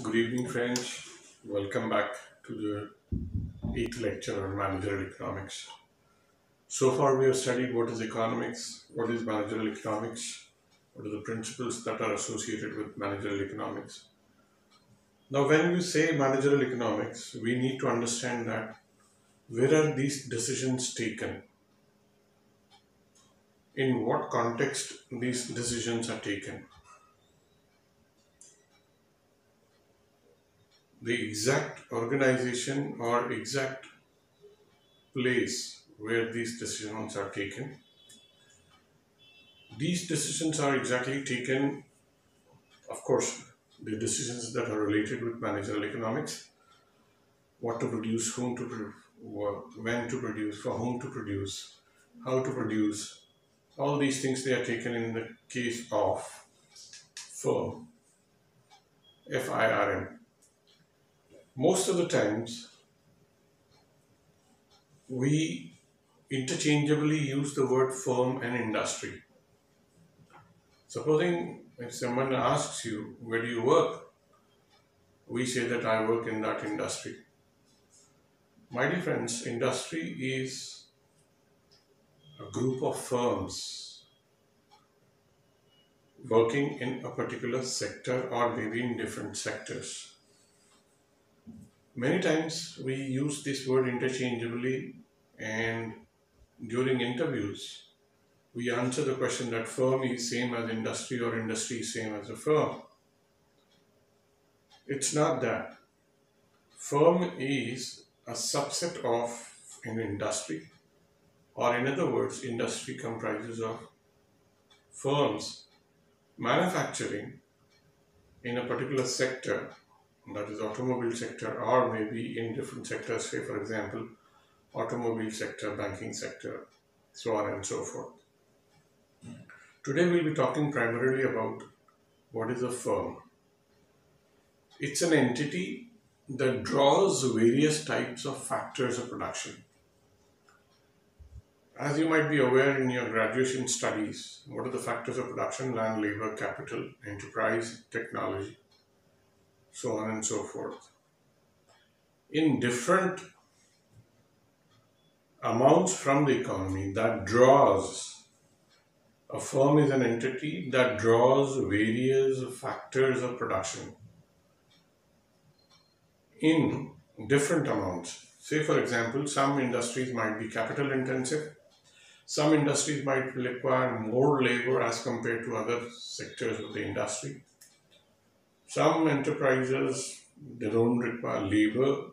Good evening, friends. Welcome back to the eighth lecture on managerial economics. So far, we have studied what is economics, what is managerial economics, what are the principles that are associated with managerial economics. Now, when we say managerial economics, we need to understand that where are these decisions taken? In what context these decisions are taken? The exact organization or exact place where these decisions are taken. These decisions are exactly taken, of course, the decisions that are related with managerial economics what to produce, whom to produce, when to produce, for whom to produce, how to produce. All these things they are taken in the case of firm, F I R M most of the times we interchangeably use the word firm and industry. Supposing if someone asks you, where do you work? We say that I work in that industry. My dear friends, industry is a group of firms working in a particular sector or maybe in different sectors. Many times we use this word interchangeably and during interviews we answer the question that firm is same as industry or industry is same as a firm. It's not that. Firm is a subset of an industry or in other words industry comprises of firms manufacturing in a particular sector that is automobile sector or maybe in different sectors say for example automobile sector banking sector so on and so forth. Today we'll be talking primarily about what is a firm. It's an entity that draws various types of factors of production. As you might be aware in your graduation studies what are the factors of production? Land labor capital enterprise technology so on and so forth. In different amounts from the economy that draws, a firm is an entity that draws various factors of production in different amounts. Say, for example, some industries might be capital intensive, some industries might require more labor as compared to other sectors of the industry. Some enterprises, they don't require labor,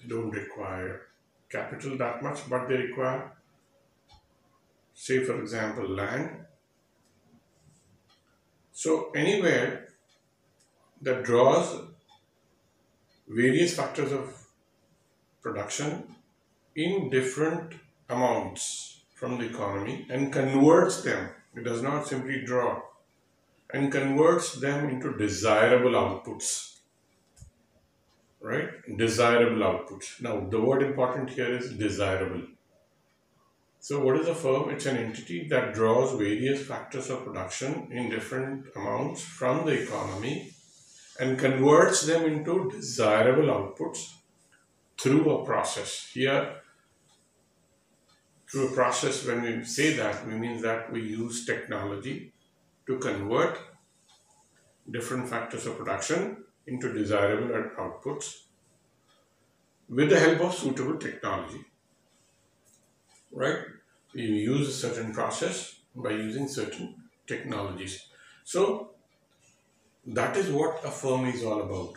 they don't require capital that much, but they require, say for example, land. So anywhere that draws various factors of production in different amounts from the economy and converts them. It does not simply draw and converts them into desirable outputs. Right? Desirable outputs. Now, the word important here is desirable. So, what is a firm? It's an entity that draws various factors of production in different amounts from the economy and converts them into desirable outputs through a process. Here, through a process, when we say that, we mean that we use technology to convert different factors of production into desirable outputs with the help of suitable technology. Right? You use a certain process by using certain technologies. So, that is what a firm is all about.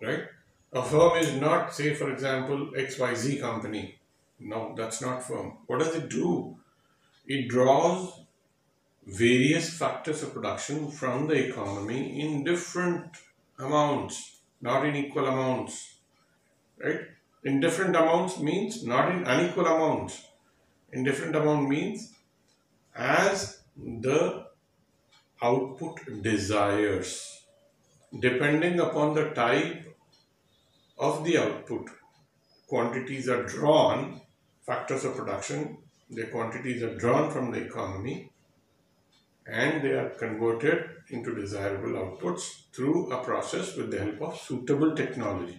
Right? A firm is not, say, for example, XYZ company. No, that's not firm. What does it do? It draws various factors of production from the economy in different amounts, not in equal amounts, right? In different amounts means not in unequal amounts. In different amount means as the output desires, depending upon the type of the output, quantities are drawn, factors of production, the quantities are drawn from the economy and they are converted into desirable outputs through a process with the help of suitable technology.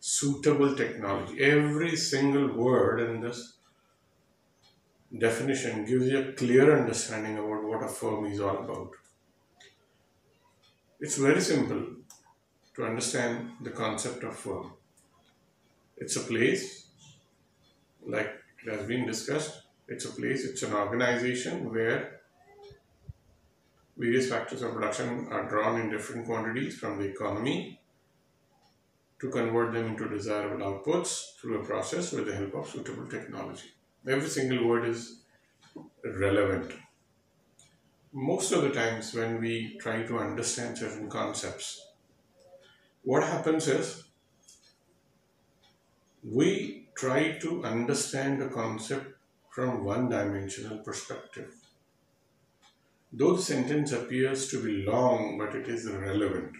Suitable technology. Every single word in this definition gives you a clear understanding about what a firm is all about. It's very simple to understand the concept of firm. It's a place, like it has been discussed, it's a place, it's an organization where various factors of production are drawn in different quantities from the economy to convert them into desirable outputs through a process with the help of suitable technology. Every single word is relevant most of the times when we try to understand certain concepts, what happens is we try to understand a concept from one dimensional perspective. Though the sentence appears to be long, but it is relevant.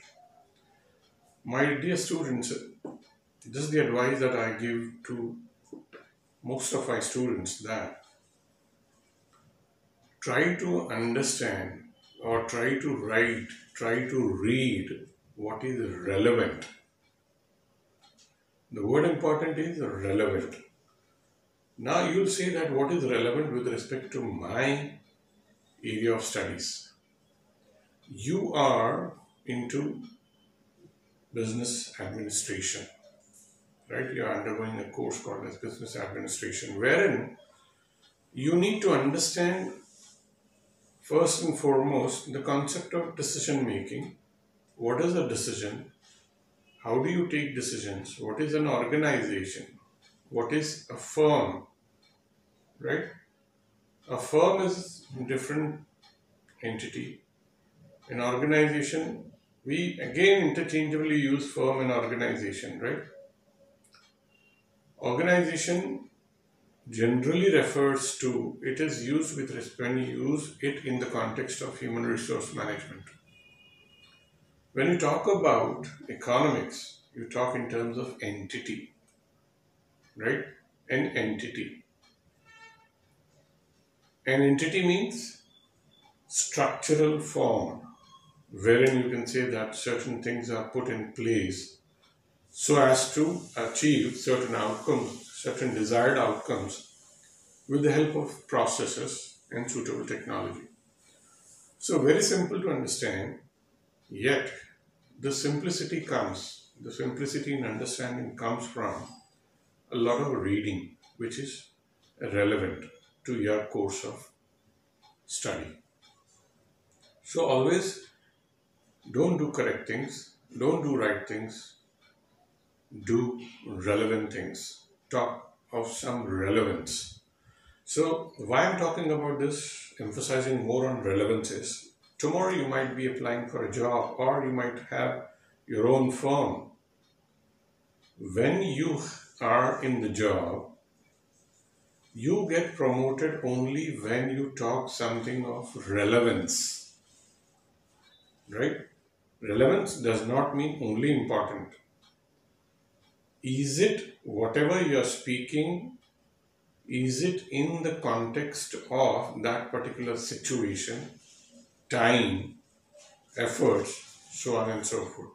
My dear students, this is the advice that I give to most of my students that try to understand or try to write, try to read what is relevant. The word important is relevant. Now you'll say that what is relevant with respect to my area of studies. You are into business administration, right? You are undergoing a course called as business administration, wherein you need to understand First and foremost, the concept of decision making. What is a decision? How do you take decisions? What is an organization? What is a firm? Right? A firm is a different entity. An organization, we again interchangeably use firm and organization, right? Organization generally refers to, it is used with respect, when you use it in the context of human resource management. When you talk about economics, you talk in terms of entity, right? An entity. An entity means structural form, wherein you can say that certain things are put in place so as to achieve certain outcomes certain desired outcomes with the help of processes and suitable technology. So very simple to understand, yet the simplicity comes, the simplicity in understanding comes from a lot of reading which is relevant to your course of study. So always don't do correct things, don't do right things, do relevant things talk of some relevance. So why I'm talking about this, emphasizing more on relevance is, tomorrow you might be applying for a job or you might have your own firm. When you are in the job, you get promoted only when you talk something of relevance. Right? Relevance does not mean only important is it whatever you are speaking is it in the context of that particular situation time efforts so on and so forth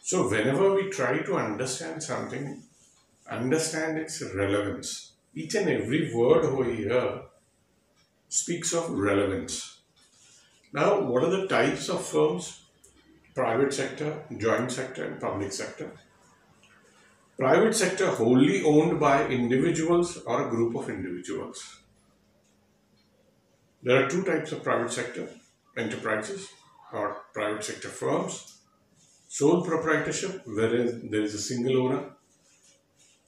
so whenever we try to understand something understand its relevance each and every word over here speaks of relevance now what are the types of firms private sector joint sector and public sector Private sector wholly owned by individuals or a group of individuals. There are two types of private sector enterprises or private sector firms. Sole proprietorship, wherein there is a single owner.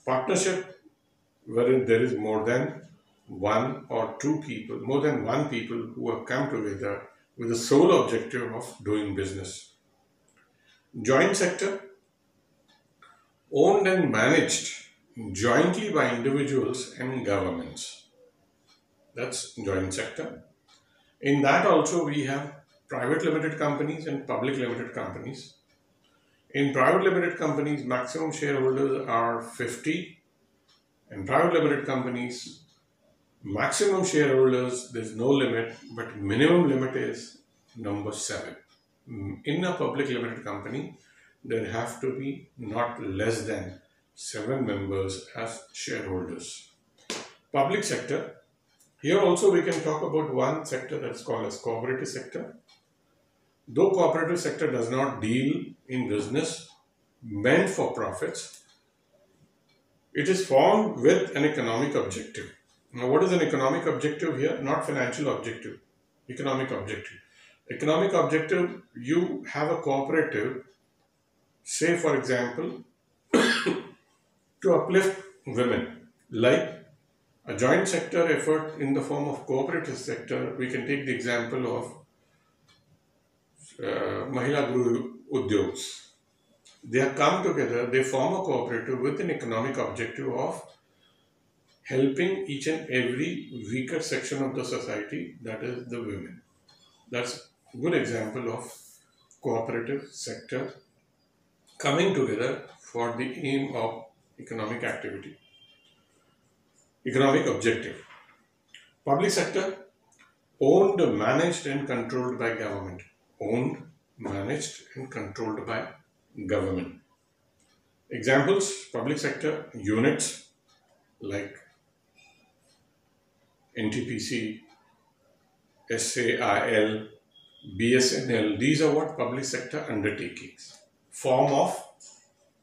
Partnership, wherein there is more than one or two people, more than one people who have come together with the sole objective of doing business. Joint sector, owned and managed jointly by individuals and governments. That's joint sector. In that also we have private limited companies and public limited companies. In private limited companies, maximum shareholders are 50 and private limited companies, maximum shareholders, there's no limit, but minimum limit is number seven. Mm, in a public limited company, there have to be not less than seven members as shareholders. Public sector, here also we can talk about one sector that's called as cooperative sector. Though cooperative sector does not deal in business meant for profits, it is formed with an economic objective. Now, what is an economic objective here? Not financial objective, economic objective. Economic objective, you have a cooperative, say for example, to uplift women, like a joint sector effort in the form of cooperative sector, we can take the example of uh, Mahila Guru Udyogs. They have come together, they form a cooperative with an economic objective of helping each and every weaker section of the society, that is the women. That's a good example of cooperative sector coming together for the aim of economic activity. Economic objective. Public sector owned, managed and controlled by government. Owned, managed and controlled by government. Examples, public sector units like NTPC, SAIL, BSNL, these are what public sector undertakings, form of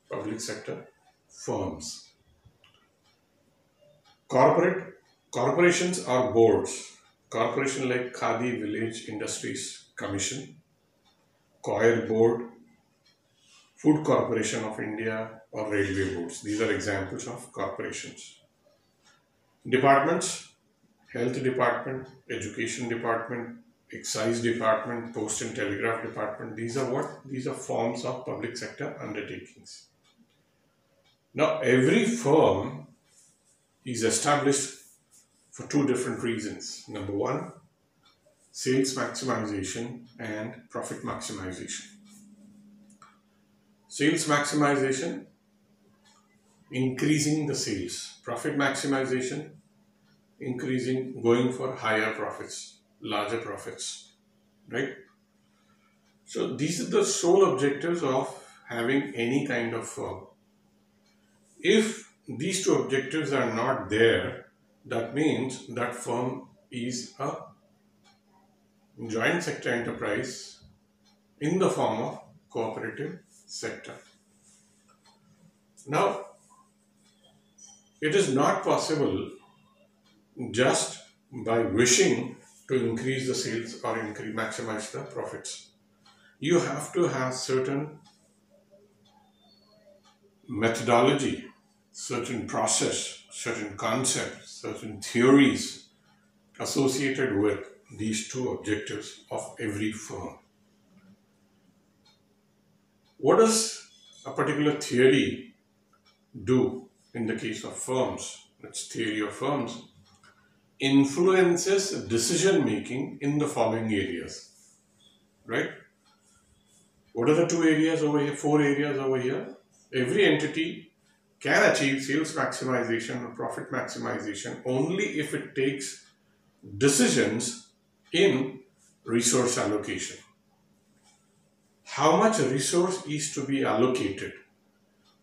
public sector firms. Corporate, corporations are boards, corporation like Khadi Village Industries Commission, Coir Board, Food Corporation of India or Railway Boards. These are examples of corporations. Departments, Health Department, Education Department, Excise Department, Post and Telegraph Department. These are what? These are forms of public sector undertakings. Now, every firm is established for two different reasons. Number one, sales maximization and profit maximization. Sales maximization, increasing the sales. Profit maximization, increasing, going for higher profits, larger profits, right? So these are the sole objectives of having any kind of firm. If these two objectives are not there, that means that firm is a joint sector enterprise in the form of cooperative sector. Now, it is not possible just by wishing to increase the sales or increase, maximize the profits. You have to have certain methodology, certain process, certain concepts, certain theories associated with these two objectives of every firm. What does a particular theory do in the case of firms? It's theory of firms. Influences decision making in the following areas. Right? What are the two areas over here? Four areas over here. Every entity can achieve sales maximization or profit maximization only if it takes decisions in resource allocation how much resource is to be allocated,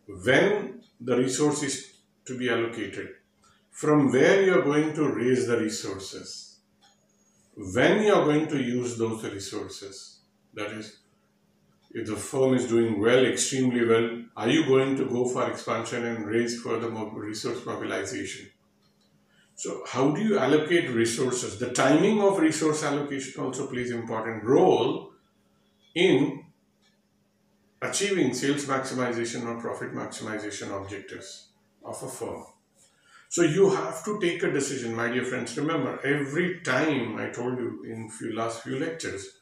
when the resource is to be allocated, from where you are going to raise the resources, when you are going to use those resources. That is, if the firm is doing well, extremely well, are you going to go for expansion and raise further resource mobilization? So how do you allocate resources? The timing of resource allocation also plays important role in achieving sales maximization or profit maximization objectives of a firm. So you have to take a decision, my dear friends. Remember, every time I told you in few last few lectures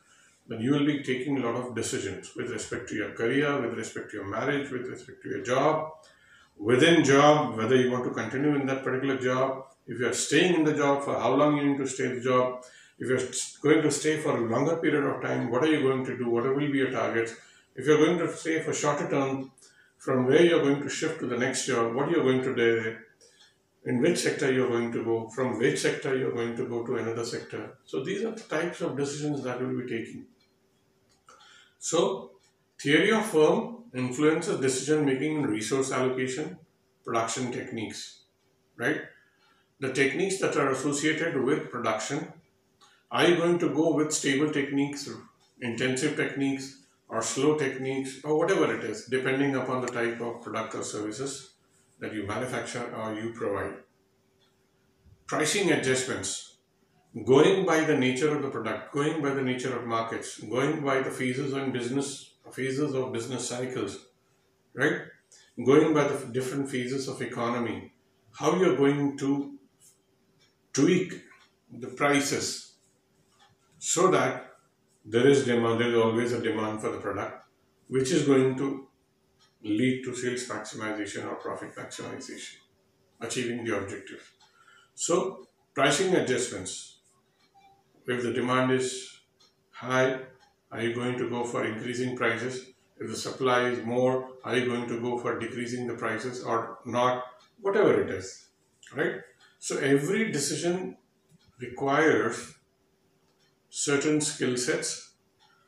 that you will be taking a lot of decisions with respect to your career, with respect to your marriage, with respect to your job, within job, whether you want to continue in that particular job, if you are staying in the job, for how long you need to stay in the job, if you're going to stay for a longer period of time, what are you going to do, what will be your targets, if you're going to say for shorter term, from where you're going to shift to the next job, what you're going to do, in which sector you're going to go, from which sector you're going to go to another sector. So these are the types of decisions that we'll be taking. So theory of firm influences decision making in resource allocation, production techniques, right? The techniques that are associated with production, are you going to go with stable techniques, intensive techniques, or slow techniques, or whatever it is, depending upon the type of product or services that you manufacture or you provide. Pricing adjustments, going by the nature of the product, going by the nature of markets, going by the phases on business, phases of business cycles, right? Going by the different phases of economy, how you're going to tweak the prices so that there is demand, there is always a demand for the product, which is going to lead to sales maximization or profit maximization, achieving the objective. So, pricing adjustments. If the demand is high, are you going to go for increasing prices? If the supply is more, are you going to go for decreasing the prices or not? Whatever it is, right? So, every decision requires certain skill sets,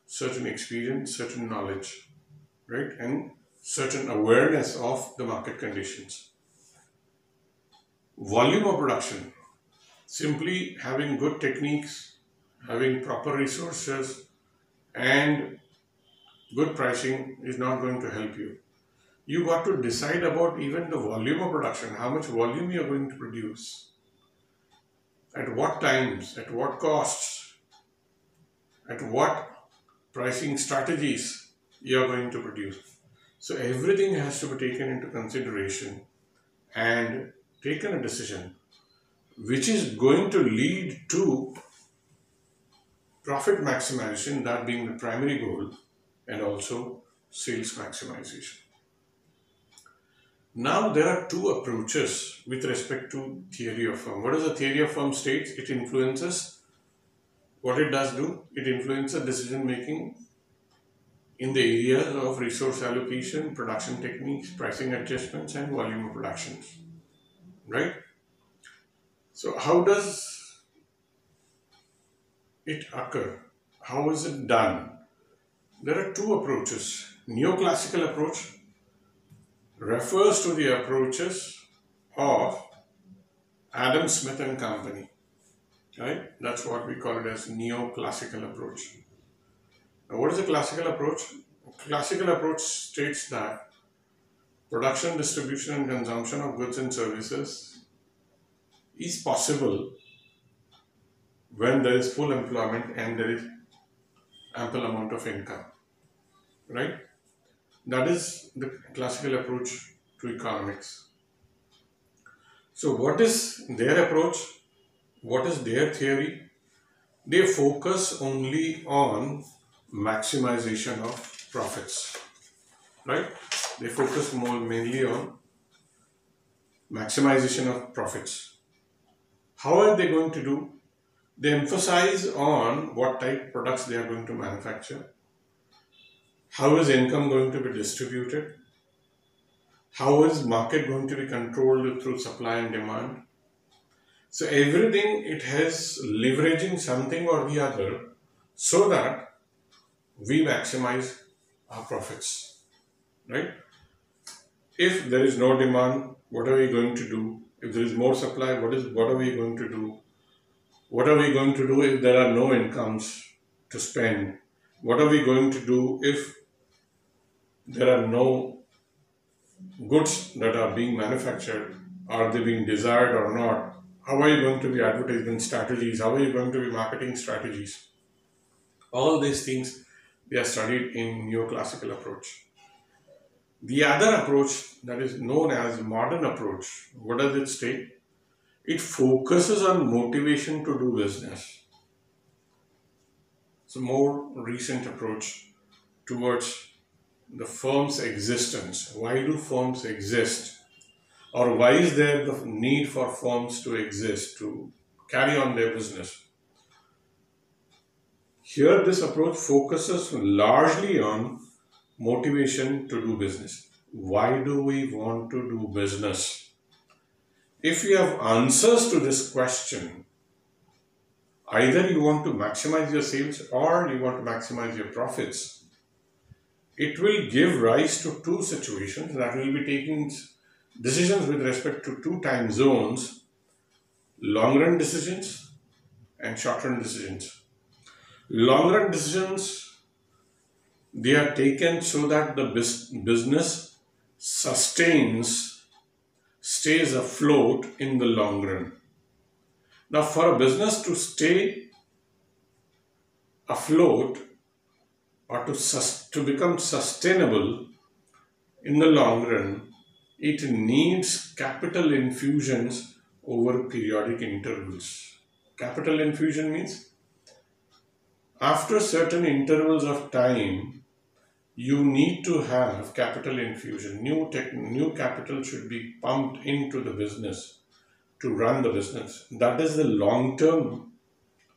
certain experience, certain knowledge, right? And certain awareness of the market conditions. Volume of production, simply having good techniques, having proper resources, and good pricing is not going to help you. You got to decide about even the volume of production, how much volume you are going to produce, at what times, at what costs, at what pricing strategies you are going to produce. So everything has to be taken into consideration and taken a decision which is going to lead to profit maximization, that being the primary goal, and also sales maximization. Now there are two approaches with respect to theory of firm. What does the theory of firm states? It influences what it does do. It influences decision making in the areas of resource allocation, production techniques, pricing adjustments, and volume of productions. Right? So, how does it occur? How is it done? There are two approaches. Neoclassical approach refers to the approaches of Adam Smith and Company. Right? That's what we call it as neoclassical approach. Now, what is the classical approach? Classical approach states that production, distribution, and consumption of goods and services is possible when there is full employment and there is ample amount of income. Right? That is the classical approach to economics. So, what is their approach? What is their theory? They focus only on maximization of profits right? They focus more mainly on maximization of profits. How are they going to do? They emphasize on what type products they are going to manufacture. How is income going to be distributed? How is market going to be controlled through supply and demand so everything it has leveraging something or the other so that we maximize our profits, right? If there is no demand, what are we going to do? If there is more supply, what is what are we going to do? What are we going to do if there are no incomes to spend? What are we going to do if there are no goods that are being manufactured? Are they being desired or not? How are you going to be advertising strategies? How are you going to be marketing strategies? All these things they are studied in neoclassical approach. The other approach that is known as modern approach, what does it state? It focuses on motivation to do business. It's a more recent approach towards the firm's existence. Why do firms exist? Or why is there the need for firms to exist, to carry on their business? Here, this approach focuses largely on motivation to do business. Why do we want to do business? if you have answers to this question, either you want to maximize your sales or you want to maximize your profits, it will give rise to two situations that will be taking decisions with respect to two time zones, long run decisions and short run decisions. Long run decisions they are taken so that the business sustains, stays afloat in the long run. Now, for a business to stay afloat or to, to become sustainable in the long run, it needs capital infusions over periodic intervals. Capital infusion means after certain intervals of time, you need to have capital infusion. New tech, new capital should be pumped into the business to run the business. That is the long-term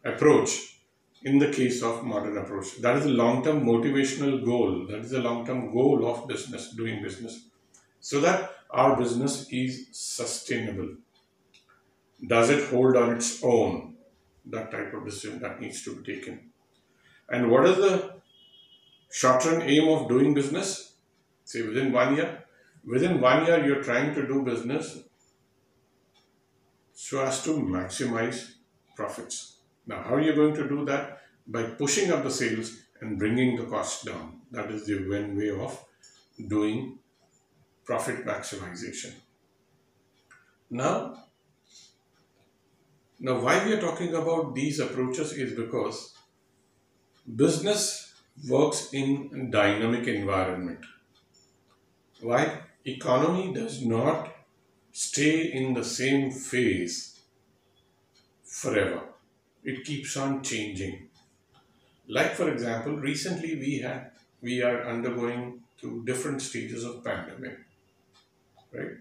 approach in the case of modern approach. That is the long-term motivational goal. That is the long-term goal of business, doing business. So that our business is sustainable. Does it hold on its own? That type of decision that needs to be taken. And what is the short-term aim of doing business, say within one year, within one year you're trying to do business so as to maximize profits. Now, how are you going to do that? By pushing up the sales and bringing the cost down. That is the one way of doing profit maximization. Now, now why we are talking about these approaches is because business works in a dynamic environment. Why? Economy does not stay in the same phase forever. It keeps on changing. Like for example, recently we had we are undergoing through different stages of pandemic. Right?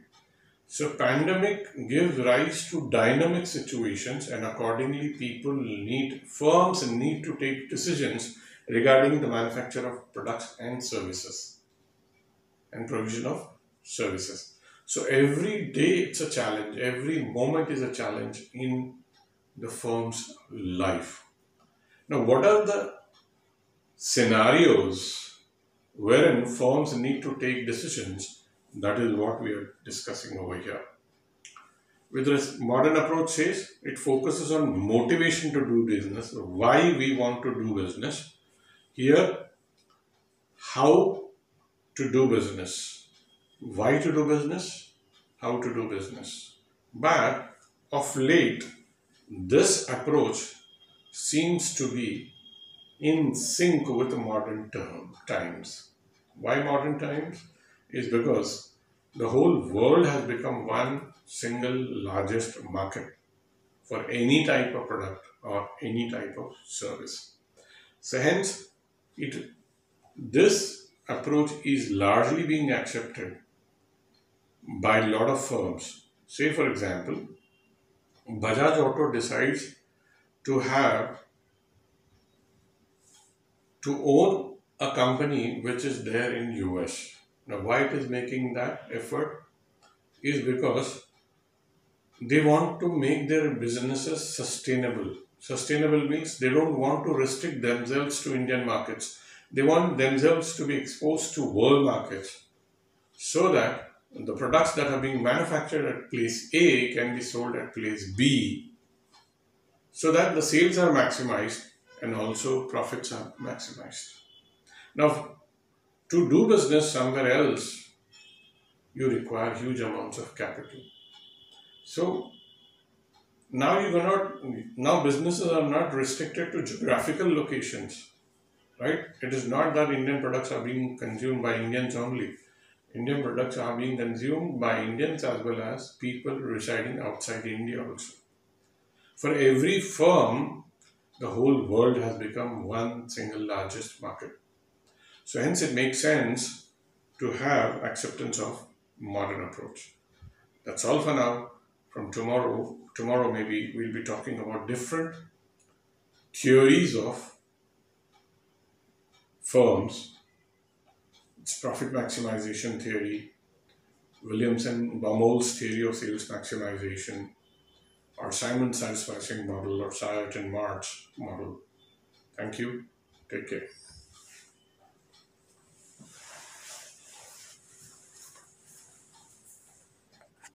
So pandemic gives rise to dynamic situations and accordingly people need firms need to take decisions regarding the manufacture of products and services and provision of services. So every day it's a challenge, every moment is a challenge in the firm's life. Now, what are the scenarios wherein firms need to take decisions? That is what we are discussing over here. With this modern approach says it focuses on motivation to do business, why we want to do business, here, how to do business, why to do business, how to do business. But of late, this approach seems to be in sync with modern term, times. Why modern times? Is because the whole world has become one single largest market for any type of product or any type of service. So hence, it this approach is largely being accepted by a lot of firms. Say for example, Bajaj Auto decides to have to own a company which is there in US. Now why it is making that effort is because they want to make their businesses sustainable Sustainable means they don't want to restrict themselves to Indian markets. They want themselves to be exposed to world markets so that the products that are being manufactured at place A can be sold at place B so that the sales are maximized and also profits are maximized. Now, to do business somewhere else, you require huge amounts of capital. So, now you cannot now businesses are not restricted to geographical locations right? It is not that indian products are being consumed by indians only. Indian products are being consumed by indians as well as people residing outside india also. For every firm the whole world has become one single largest market so hence it makes sense to have acceptance of modern approach that's all for now from tomorrow, tomorrow maybe we'll be talking about different theories of firms. It's profit maximization theory, Williamson Baumol's theory of sales maximization, or Simon satisficing model, or Cyert and March model. Thank you. Take care.